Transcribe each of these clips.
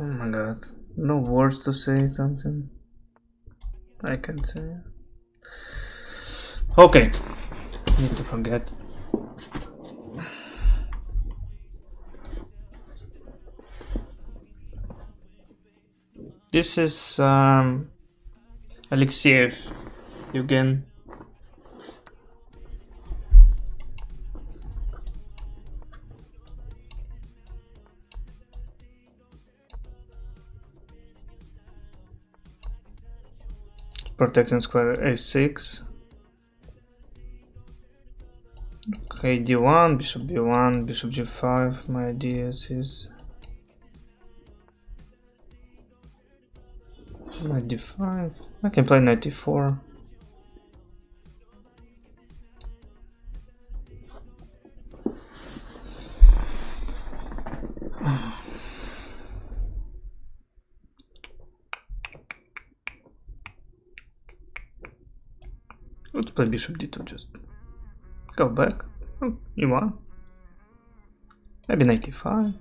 Oh my god. No words to say something. I can say. Okay. Need to forget. This is um, Alekseev, Eugen. Protecting square a6. Okay, d1, bishop b1, bishop g5. My idea is knight d5. I can play knight d4. Let's play bishop d2 just. Go back. Oh, e1. Maybe knight e5.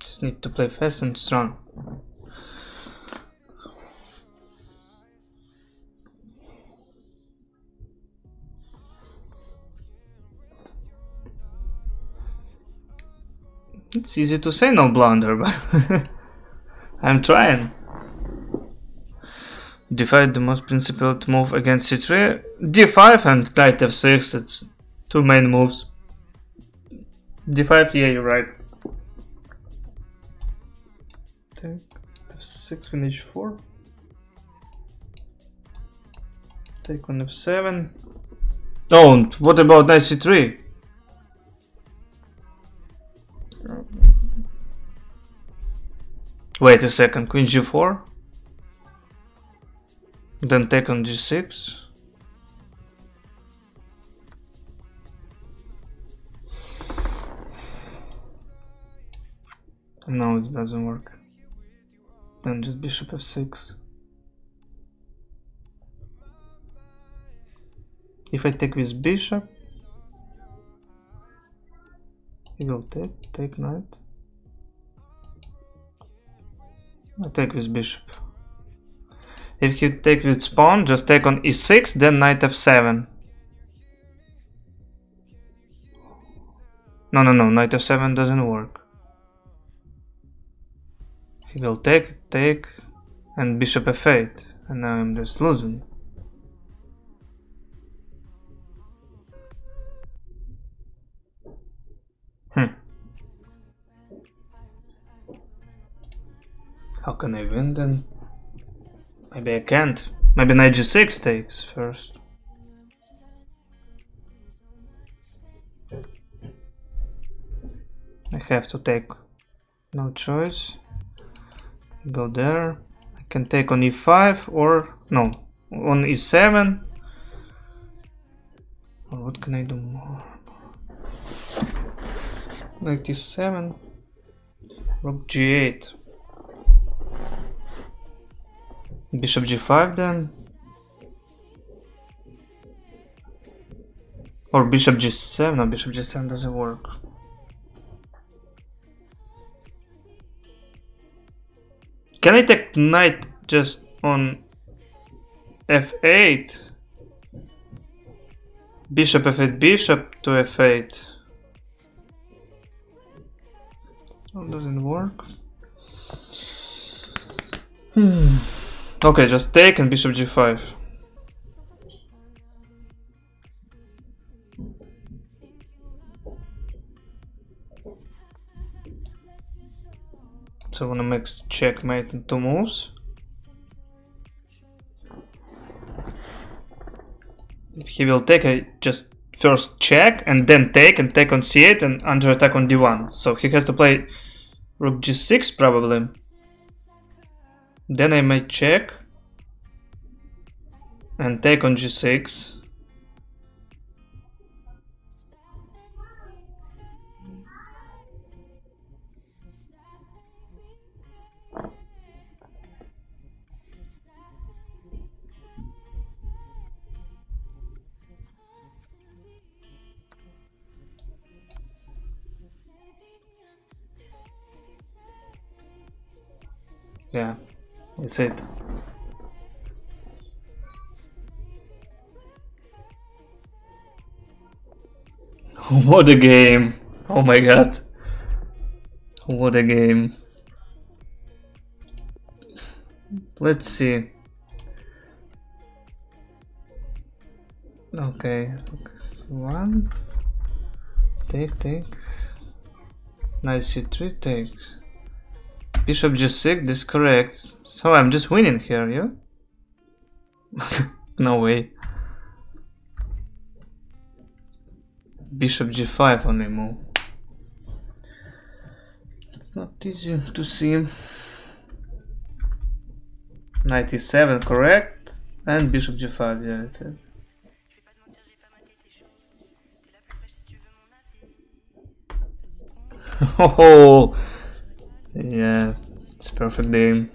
Just need to play fast and strong. It's easy to say no blunder, but I'm trying. d5 the most principled move against c3. d5 and knight f6, it's two main moves. d5, yeah, you're right. Take f6 on h4. Take on f7. Oh, and what about knight c3? Wait a second, queen g4? Then take on g6? No, it doesn't work. Then just bishop f6. If I take this bishop, he will take, take knight. I take this bishop. If you take with pawn, just take on e6, then knight f7. No, no, no, knight f7 doesn't work. He will take, take, and bishop f8, and now I'm just losing. How can I win then? Maybe I can't. Maybe knight g6 takes first. I have to take no choice. Go there. I can take on e5 or no on e7. Or what can I do more? Knight e7. Rook g8. Bishop g5 then? Or bishop g7? No, bishop g7 doesn't work. Can I take knight just on f8? Bishop f8, bishop to f8. That doesn't work. Hmm. Okay, just take and bishop g5. So I wanna make checkmate in two moves. If he will take, I just first check and then take and take on c8 and under attack on d1. So he has to play rook g6 probably. Then I might check and take on g6. Yeah that's it. What a game! Oh my god. What a game. Let's see. Okay. One. Take, take. Nice c3, take. Bishop g6, this correct. So I'm just winning here, yeah? no way. Bishop g5 on the move. It's not easy to see. Knight e7, correct. And bishop g5, yeah, that's it. Oh, yeah, it's a perfect game.